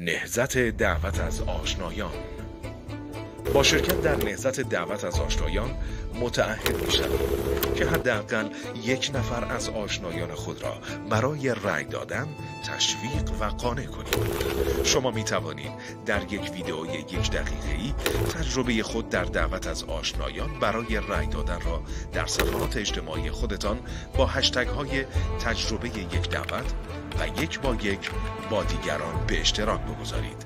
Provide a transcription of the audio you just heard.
نهزت دعوت از آشنایان. با شرکت در نهزت دعوت از آشنایان متعهد می که حداقل یک نفر از آشنایان خود را برای رأی دادن تشویق و قانع کنید. شما می توانید در یک ویدئوی یک دقیقه ای تجربه خود در دعوت از آشنایان برای رأی دادن را در صفحات اجتماعی خودتان با هشتگ های تجربه یک دعوت و یک با یک با دیگران به اشتراک بگذارید.